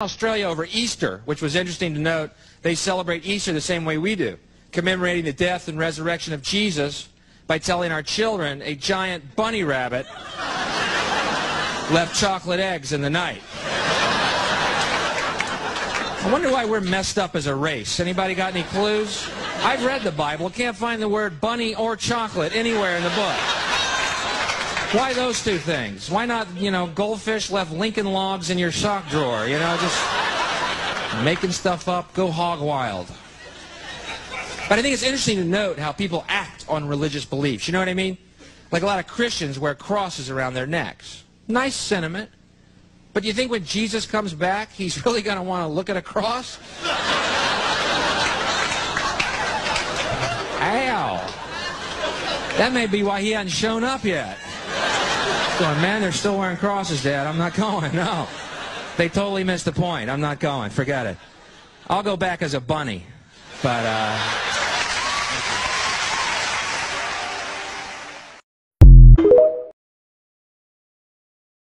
Australia over Easter, which was interesting to note. They celebrate Easter the same way we do, commemorating the death and resurrection of Jesus by telling our children a giant bunny rabbit left chocolate eggs in the night. I wonder why we're messed up as a race. Anybody got any clues? I've read the Bible. Can't find the word bunny or chocolate anywhere in the book. Why those two things? Why not, you know, goldfish left Lincoln logs in your sock drawer? You know, just making stuff up, go hog wild. But I think it's interesting to note how people act on religious beliefs. You know what I mean? Like a lot of Christians wear crosses around their necks. Nice sentiment. But you think when Jesus comes back, he's really going to want to look at a cross? Ow. That may be why he hasn't shown up yet. Going, man, they're still wearing crosses, Dad. I'm not going. No. They totally missed the point. I'm not going. Forget it. I'll go back as a bunny. But, uh...